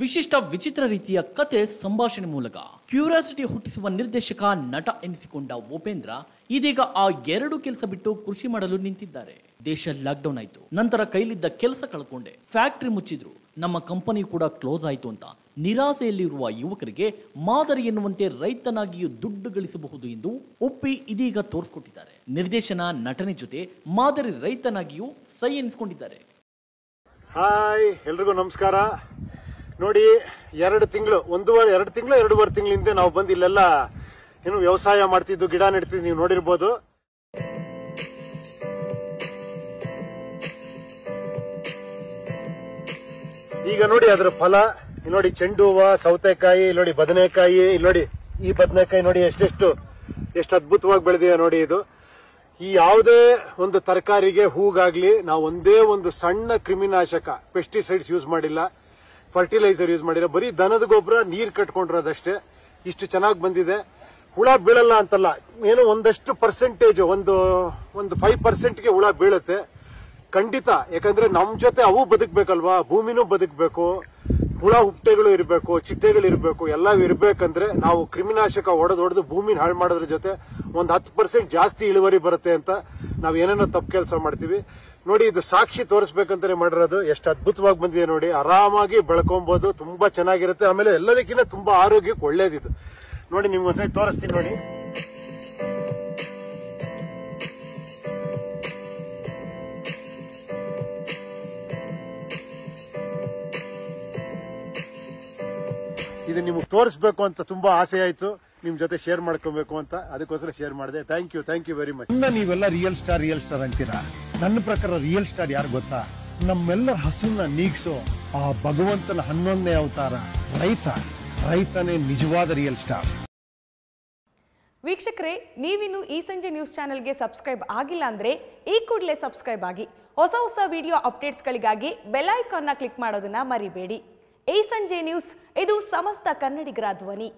ವಿಶಿಷ್ಟ ವಿಚಿತ್ರ ರೀತಿಯ ಕತೆ ಸಂಭಾಷಣೆ ಮೂಲಕ ಕ್ಯೂರಿಯಾಸಿಟಿ ಹುಟ್ಟಿಸುವ ನಿರ್ದೇಶಕ ನಟ ಎನಿಸಿಕೊಂಡ ಉಪೇಂದ್ರ ಇದೀಗ ಆ ಎರಡು ಕೆಲಸ ಬಿಟ್ಟು ಕೃಷಿ ಮಾಡಲು ನಿಂತಿದ್ದಾರೆ. ದೇಶ ಲಾಕ್ಡೌನ್ ಆಯ್ತು. ನಂತರ ಕೈಲಿದ್ದ ಕೆಲಸ ಕಳ್ಕೊಂಡೆ. ಫ್ಯಾಕ್ಟರಿ ಮುಚ್ಚಿದ್ರು. ನಮ್ಮ ಕಂಪನಿ ಕೂಡ ಕ್ಲೋಸ್ ಆಯ್ತು ಅಂತ ನಿರಾಸೆಯಲ್ಲಿರುವ ಯುವಕರಿಗೆ ಮಾದರಿ ಎನ್ನುವಂತೆ ರೈತನಾಗಿಯೂ ದುಡ್ಡು ಗಳಿಸಬಹುದು ಎಂದು ಒಪ್ಪಿ ಇದೀಗ ತೋರಿಸ್ಕೊಟ್ಟಿದ್ದಾರೆ. ನಿರ್ದೇಶನ, ನಟನೆ ಜೊತೆ ಮಾದರಿ ರೈತನಾಗಿಯೂ ಸೈ ಎನಿಸಿಕೊಂಡಿದ್ದಾರೆ. ಹಾಯ್ ಎಲ್ರಿಗೂ ನಮಸ್ಕಾರ. ನೋಡಿ, ಎರಡು ತಿಂಗಳು, ಒಂದೂವರೆ, ಎರಡು ತಿಂಗಳು, ಎರಡೂವರೆ ತಿಂಗಳಿಂದ ನಾವು ಬಂದು ಇಲ್ಲೆಲ್ಲ ಏನು ವ್ಯವಸಾಯ ಮಾಡ್ತಿದ್ದು, ಗಿಡ ನೆಡ್ತಿದ್ದು ನೀವು ನೋಡಿರ್ಬೋದು. ಈಗ ನೋಡಿ ಅದರ ಫಲ. ಇಲ್ಲಿ ನೋಡಿ ಚೆಂಡು ಹೂವ, ಸೌತೆಕಾಯಿ ಇಲ್ಲಿ ನೋಡಿ ಬದನೆಕಾಯಿ ಇಲ್ಲಿ ನೋಡಿ ಈ ಬದನೆಕಾಯಿ ನೋಡಿ ಎಷ್ಟೆಷ್ಟು, ಎಷ್ಟು ಅದ್ಭುತವಾಗಿ ಬೆಳೆದಿದೆ ನೋಡಿ ಇದು. ಈ ಯಾವುದೇ ಒಂದು ತರಕಾರಿಗೆ ಹೂಗಾಗ್ಲಿ, ನಾವು ಒಂದೇ ಒಂದು ಸಣ್ಣ ಕ್ರಿಮಿನಾಶಕ ಪೆಸ್ಟಿಸೈಡ್ಸ್ ಯೂಸ್ ಮಾಡಿಲ್ಲ. ಫರ್ಟಿಲೈಸರ್ ಯೂಸ್ ಮಾಡಿರೋ, ಬರೀ ದನದ ಗೊಬ್ಬರ ನೀರ್ ಕಟ್ಕೊಂಡಿರೋದಷ್ಟೇ. ಇಷ್ಟು ಚೆನ್ನಾಗಿ ಬಂದಿದೆ. ಹುಳ ಬೀಳಲ್ಲ ಅಂತಲ್ಲ, ಏನೋ ಒಂದಷ್ಟು ಪರ್ಸೆಂಟೇಜ್ ಒಂದು ಒಂದು ಫೈವ್ ಪರ್ಸೆಂಟ್ಗೆ ಹುಳ ಬೀಳುತ್ತೆ. ಖಂಡಿತ, ಯಾಕಂದ್ರೆ ನಮ್ ಜೊತೆ ಅವು ಬದುಕಬೇಕಲ್ವಾ, ಭೂಮಿನೂ ಬದುಕಬೇಕು, ಹುಳ ಹುಟ್ಟೆಗಳು ಇರಬೇಕು, ಚಿಟ್ಟೆಗಳು ಇರಬೇಕು ಎಲ್ಲ ಇರಬೇಕಂದ್ರೆ ನಾವು ಕ್ರಿಮಿನಾಶಕ ಹೊಡೆದು ಹೊಡೆದು ಭೂಮಿನ ಹಾಳು ಮಾಡೋದ್ರ ಜೊತೆ ಒಂದು ಹತ್ತು ಪರ್ಸೆಂಟ್ ಜಾಸ್ತಿ ಇಳುವರಿ ಬರುತ್ತೆ ಅಂತ ನಾವು ಏನೇನೋ ತಪ್ಪು ಕೆಲಸ ಮಾಡ್ತೀವಿ. ನೋಡಿ, ಇದು ಸಾಕ್ಷಿ ತೋರಿಸ್ಬೇಕಂತಾನೆ ಮಾಡಿರೋದು. ಎಷ್ಟು ಅದ್ಭುತವಾಗಿ ಬಂದಿದೆ ನೋಡಿ. ಆರಾಮಾಗಿ ಬೆಳ್ಕೊಂಬೋದು. ತುಂಬಾ ಚೆನ್ನಾಗಿರುತ್ತೆ. ಆಮೇಲೆ ಎಲ್ಲದಕ್ಕಿಂತ ತುಂಬಾ ಆರೋಗ್ಯಕ್ಕೆ ಒಳ್ಳೇದಿದು. ನೋಡಿ, ನಿಮ್ಗೆ ಒಂದ್ಸರಿ ತೋರಿಸ್ತೀನಿ ನೋಡಿ. ಇದು ನಿಮ್ಗೆ ತೋರಿಸ್ಬೇಕು ಅಂತ ತುಂಬಾ ಆಸೆ ಆಯ್ತು. ನಿಮ್ ಜೊತೆ ಶೇರ್ ಮಾಡ್ಕೋಬೇಕು ಅಂತ. ಅದಕ್ಕೋಸ್ಕರ ಶೇರ್ ಮಾಡಿದೆ. Thank you thank you very much ನೀವೆಲ್ಲ ರಿಯಲ್ ಸ್ಟಾರ್ ರಿಯಲ್ ಸ್ಟಾರ್ ಅಂತೀರಾ? ನನ್ನ ಪ್ರಕಾರ ರಿಯಲ್ ಸ್ಟಾರ್ ಯಾರು ಗೊತ್ತಾ? ನಮ್ಮೆಲ್ಲರ ಹಸುವನ್ನ ನೀಗಿಸೋ ಆ ಭಗವಂತನ ಹನ್ನೊಂದನೇ ಅವತಾರ ರೈತ. ರೈತನೇ ನಿಜವಾದ ರಿಯಲ್ ಸ್ಟಾರ್ ವೀಕ್ಷಕರೇ, ನೀವಿನ್ನು ಈ ಸಂಜೆ ನ್ಯೂಸ್ ಚಾನೆಲ್ಗೆ ಸಬ್ಸ್ಕ್ರೈಬ್ ಆಗಿಲ್ಲ ಅಂದ್ರೆ ಈ ಕೂಡಲೇ ಸಬ್ಸ್ಕ್ರೈಬ್ ಆಗಿ. ಹೊಸ ಹೊಸ ವಿಡಿಯೋ ಅಪ್ಡೇಟ್ಸ್ಗಳಿಗಾಗಿ ಬೆಲ್ ಐಕಾನ್ನ ಕ್ಲಿಕ್ ಮಾಡೋದನ್ನ ಮರಿಬೇಡಿ. ಈ ಸಂಜೆ ನ್ಯೂಸ್ ಇದು ಸಮಸ್ತ ಕನ್ನಡಿಗರ ಧ್ವನಿ.